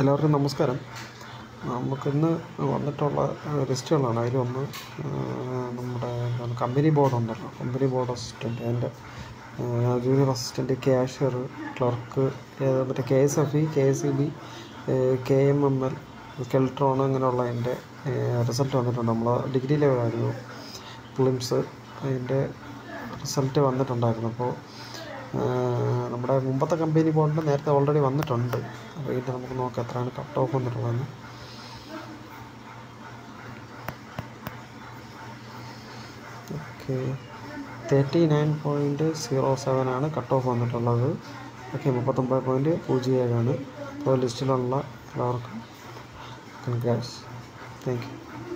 എല്ലാവർക്കും നമസ്കാരം. നമുക്കിന്ന് വന്നിട്ടുള്ള ലിസ്റ്റുകളാണ്. അതിലൊന്ന് നമ്മുടെ കമ്പനി ബോർഡ് ഉണ്ടല്ലോ. കമ്പനി ബോർഡ് അസിസ്റ്റന്റ് അതിന്റെ ജൂനിയർ അസിസ്റ്റന്റ് ക്യാഷ്യർ ക്ലർക്ക് മറ്റേ K S F E K S E B K M M L Keltron അങ്ങനെയുള്ള എന്റെ റിസൾട്ട് വന്നിട്ടുണ്ട്. നമ്മൾ ഡിഗ്രി ലെവലായിരുന്നു പ്ലിംസ് അതിന്റെ റിസൾട്ട് വന്നിട്ടുണ്ടായിരുന്നു. അപ്പോൾ നമ്മുടെ മുമ്പത്തെ കമ്പനി ബോണ്ട് നേരത്തെ ഓൾറെഡി വന്നിട്ടുണ്ട്. അപ്പോൾ ഇതിന്റെ നമുക്ക് നോക്കാം എത്രയാണ് cut off വന്നിട്ടുള്ളതെന്ന്. Okay thirty nine point zero seven ആണ് കട്ട് ഓഫ് വന്നിട്ടുള്ളത്. ഓക്കെ മുപ്പത്തൊമ്പത് പോയിന്റ് പൂജ്യം ഏഴാണ് അപ്പോൾ ലിസ്റ്റിലുള്ള എല്ലാവർക്കും കൺഗ്രാറ്റ്സ് താങ്ക് യു